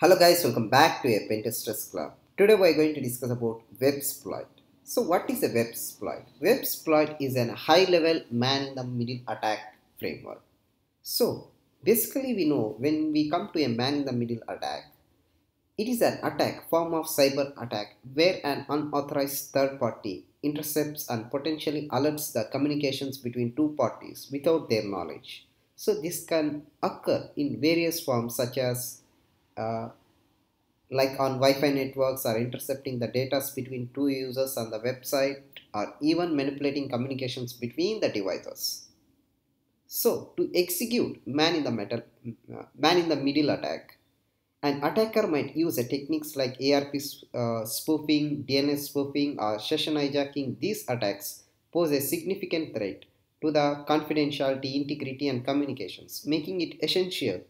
Hello guys, welcome back to a Pentesters Club. Today we are going to discuss about Websploit. So what is a Websploit? Websploit is a high-level man-in-the-middle attack framework. So basically we know when we come to a man-in-the-middle attack, it is an attack form of cyber attack where an unauthorized third party intercepts and potentially alerts the communications between two parties without their knowledge. So this can occur in various forms such as uh, like on Wi-Fi networks or intercepting the data between two users on the website or even manipulating communications between the devices. So to execute man in the metal, uh, man in the middle attack, an attacker might use techniques like ARP uh, spoofing, DNS spoofing, or session hijacking. These attacks pose a significant threat to the confidentiality, integrity, and communications, making it essential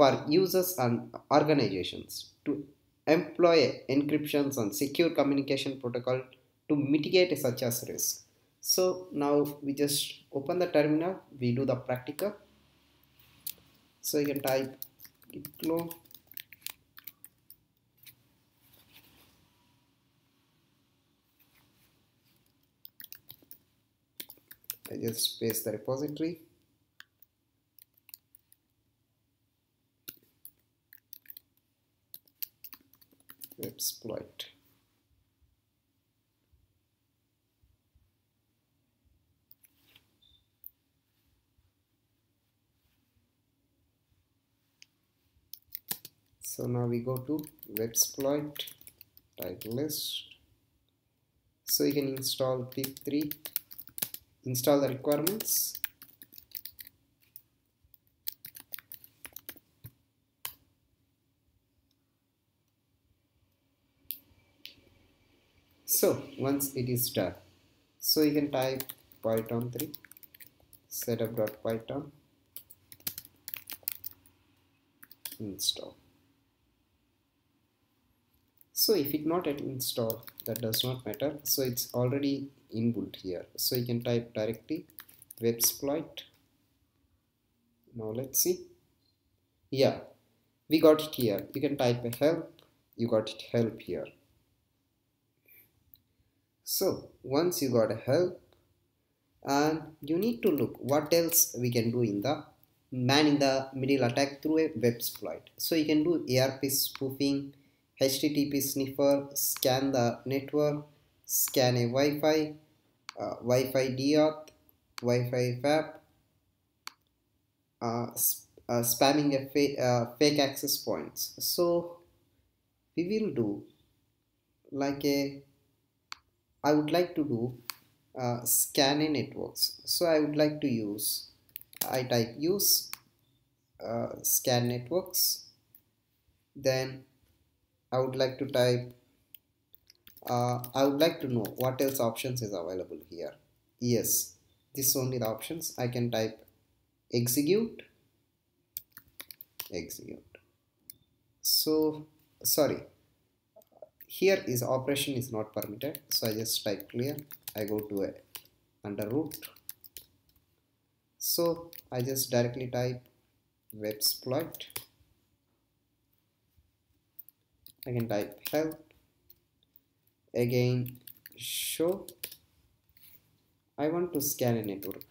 for users and organizations to employ encryptions and secure communication protocol to mitigate such as risk. So now we just open the terminal, we do the practical. So you can type git clone I just paste the repository exploit. So now we go to websploit type list. So you can install pip3 install the requirements so once it is done so you can type python 3 setup.python install. So if it not at install that does not matter. So it's already inbuilt here. So you can type directly websploit now let's see. Yeah we got it here. You can type help. You got it help here so once you got a help and you need to look what else we can do in the man in the middle attack through a web exploit so you can do ARP spoofing HTTP sniffer scan the network scan a Wi-Fi uh, Wi-Fi DAuth Wi-Fi FAP uh, uh, spamming a fa uh, fake access points. So we will do like a I would like to do uh, scanning networks. So I would like to use I type use uh, scan networks. Then I would like to type uh, I would like to know what else options is available here. Yes this only the options. I can type execute execute. So sorry here is operation is not permitted. So I just type clear. I go to a under root. So I just directly type websploit I can type help. Again show. I want to scan a network.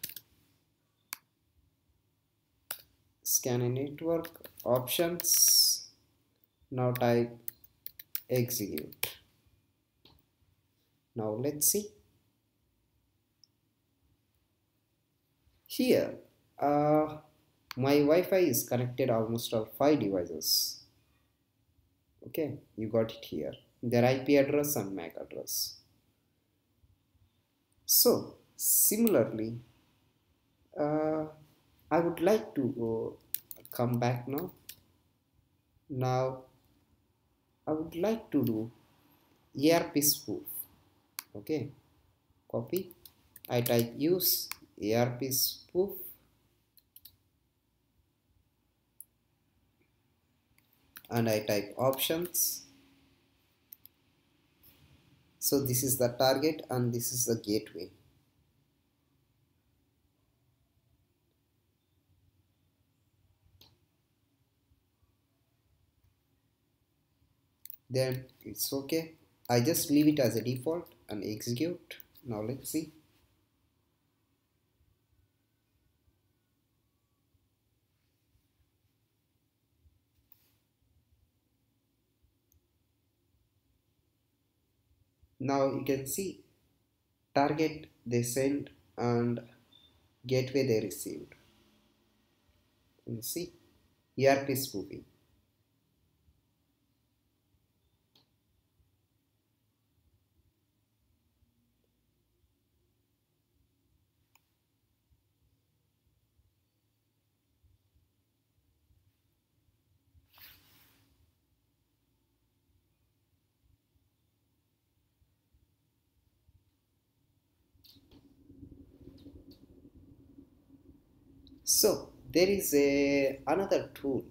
Scan a network options. Now type execute. Now let's see. Here uh, my Wi-Fi is connected almost all five devices. Okay you got it here. Their IP address and MAC address. So similarly uh, I would like to uh, come back now. Now I would like to do ARP spoof. Okay. Copy. I type use ARP spoof. And I type options. So this is the target and this is the gateway then it's okay. I just leave it as a default and execute. Now let's see. Now you can see target they sent and gateway they received. You see ERP spoofing so there is a another tool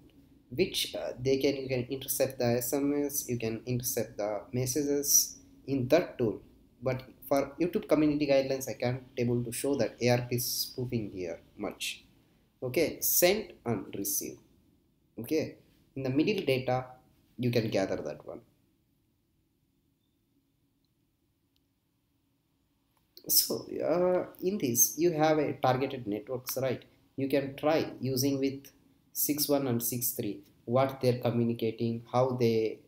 which uh, they can you can intercept the sms you can intercept the messages in that tool. But for youtube community guidelines i can't able to show that arp is spoofing here much. Okay send and receive. Okay in the middle data you can gather that one. So uh, in this you have a targeted networks right you can try using with 6.1 and 6.3 what they're communicating how they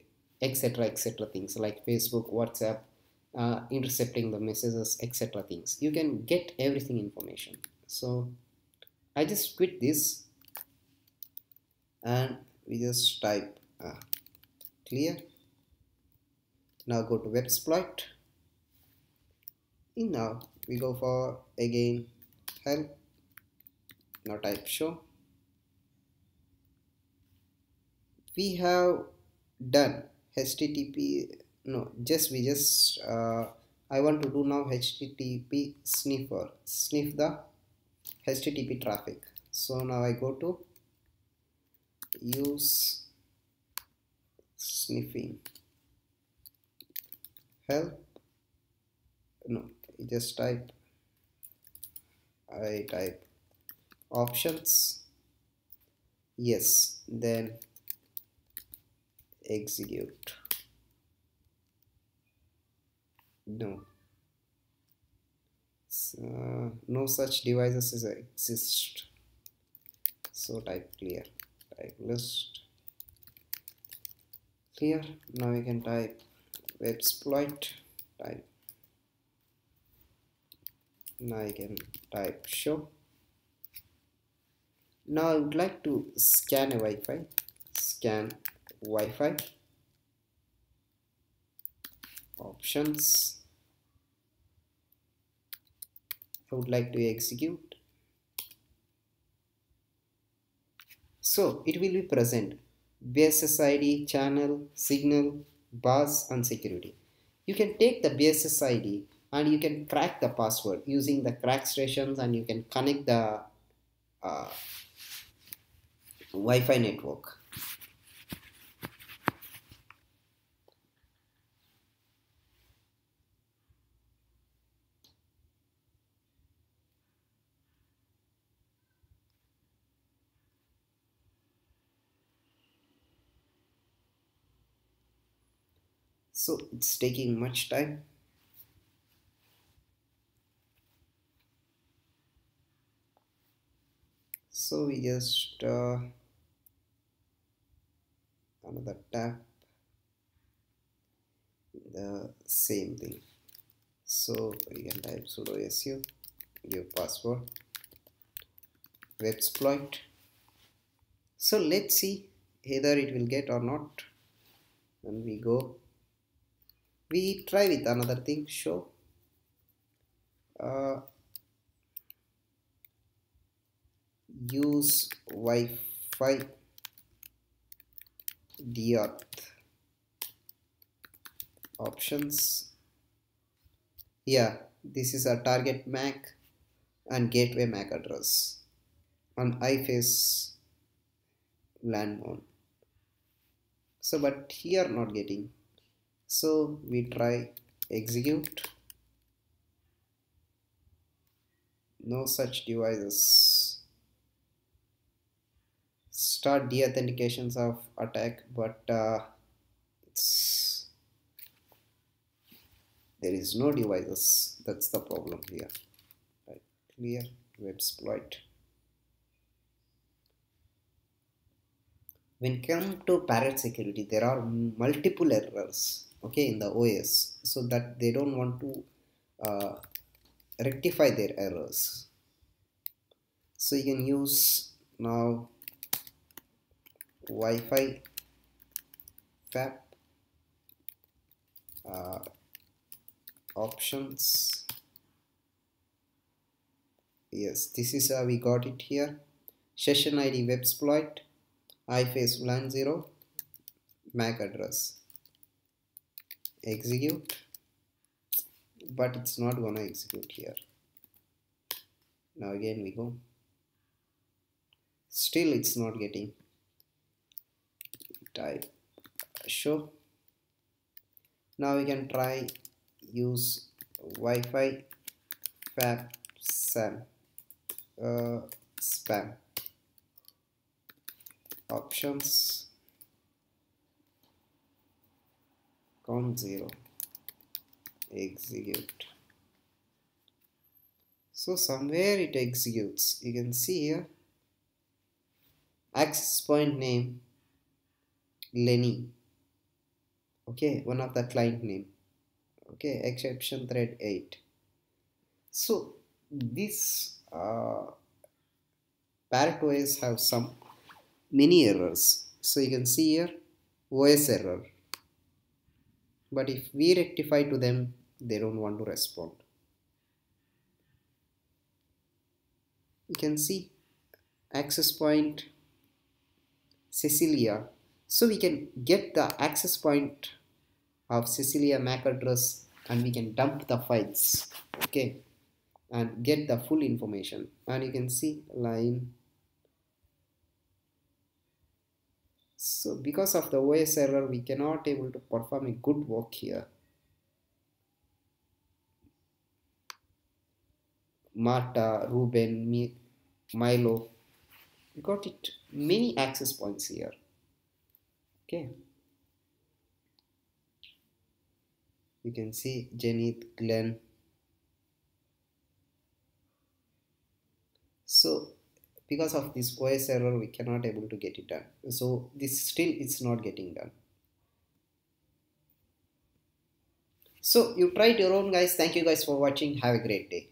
etc etc things like facebook whatsapp uh, intercepting the messages etc things. You can get everything information. So i just quit this and we just type uh, clear. Now go to websploit now we go for again help now type show. We have done http no just we just uh, I want to do now http sniffer. Sniff the http traffic. So now I go to use sniffing. Help. No just type. I type options? Yes. Then execute. No. Uh, no such devices exist. So type clear. Type list. Clear. Now we can type exploit. Type. Now you can type show now I would like to scan a Wi-Fi. Scan Wi-Fi. Options. I would like to execute. So it will be present. BSS ID channel signal bus and security. You can take the BSS ID and you can crack the password using the crack stations and you can connect the uh, Wi-Fi network. So it's taking much time. so we just uh, another tab the same thing. So we can type sudo su give password web exploit. So let's see either it will get or not. And we go we try with another thing show. Uh, use Wi-Fi DEarth options. Yeah this is our target MAC and gateway MAC address on iFace LAN mode so but here not getting. So we try execute. No such devices start de-authentications of attack but uh, it's there is no devices. That's the problem here. Right. Clear websploit when come to parrot security there are multiple errors okay in the os so that they don't want to uh, rectify their errors. So you can use now Wi-Fi FAP uh, options. Yes this is how we got it here. Session id websploit iface 10 mac address. Execute. But it's not gonna execute here. Now again we go. Still it's not getting type show now we can try use Wi-Fi fab sam uh, spam. Options. Count 0 execute. So somewhere it executes. You can see here. Access point name Lenny. Okay one of the client name. Okay exception thread 8 so this uh, parrot OS have some many errors. So you can see here OS error. But if we rectify to them they don't want to respond. You can see access point Cecilia so we can get the access point of Cecilia MAC address and we can dump the files okay and get the full information. And you can see line. So because of the OS error we cannot able to perform a good work here. Marta, Ruben, Milo we got it. Many access points here okay you can see Janeth, Glenn. So because of this OS error we cannot able to get it done. So this still it's not getting done. So you try it your own guys. Thank you guys for watching. Have a great day